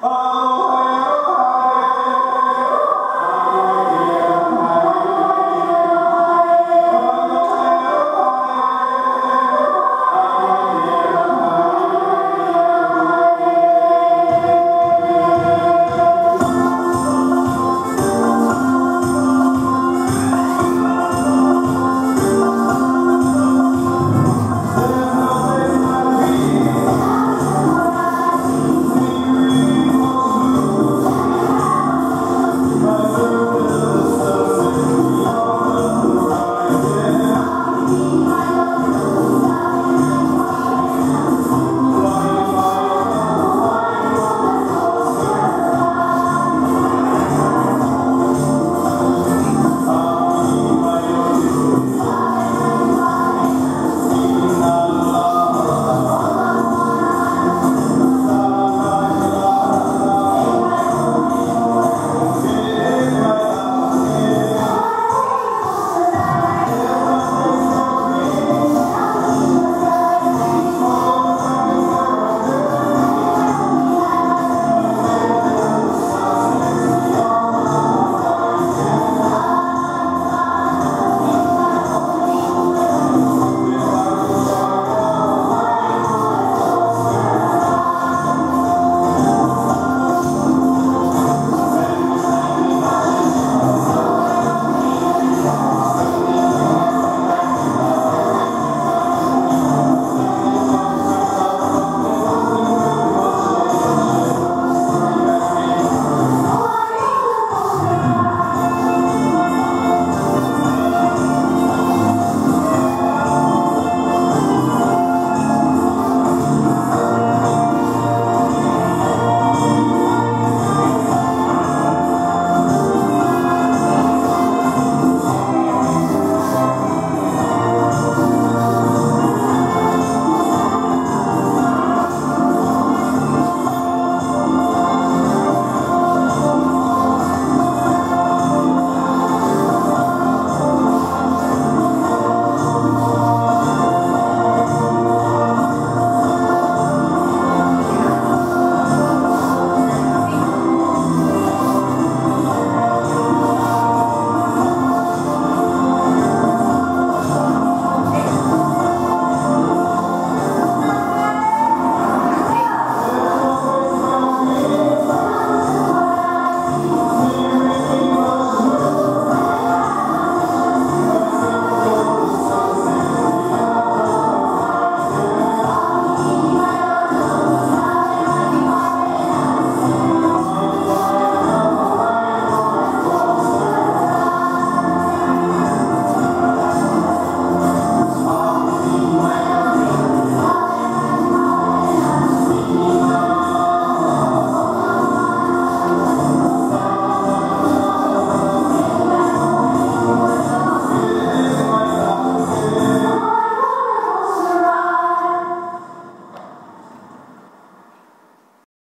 Oh.